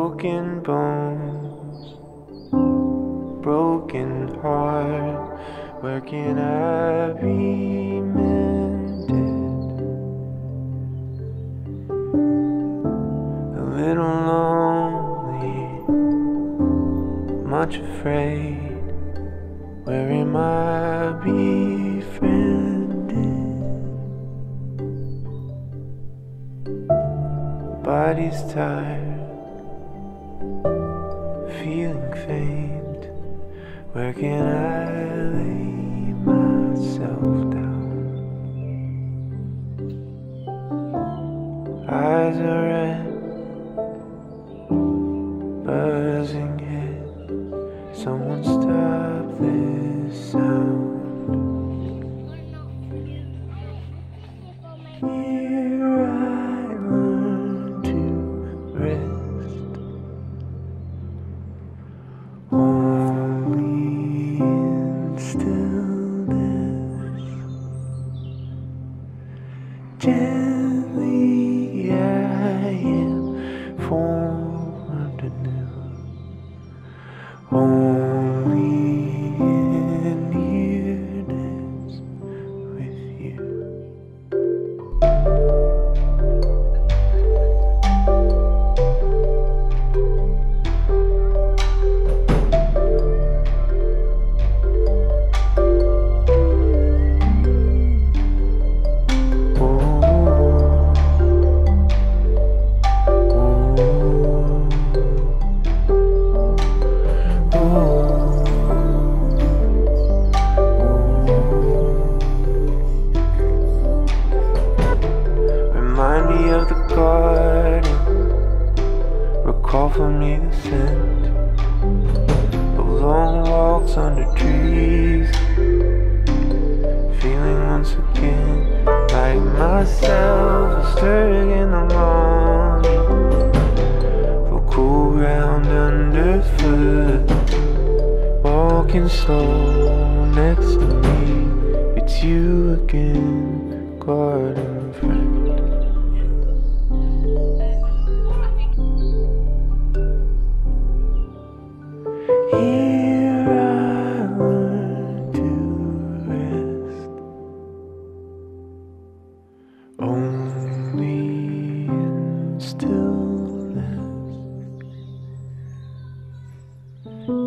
broken bones, broken heart. Where can I be mended? A little lonely, much afraid. Where am I befriended? Body's tired, faint. Where can I lay myself down? Eyes are red, buzzing head. Someone stop this sound. Myself, stirring in the morning. For cool ground underfoot. Walking slow next to me. It's you again, garden friend. Mm-hmm.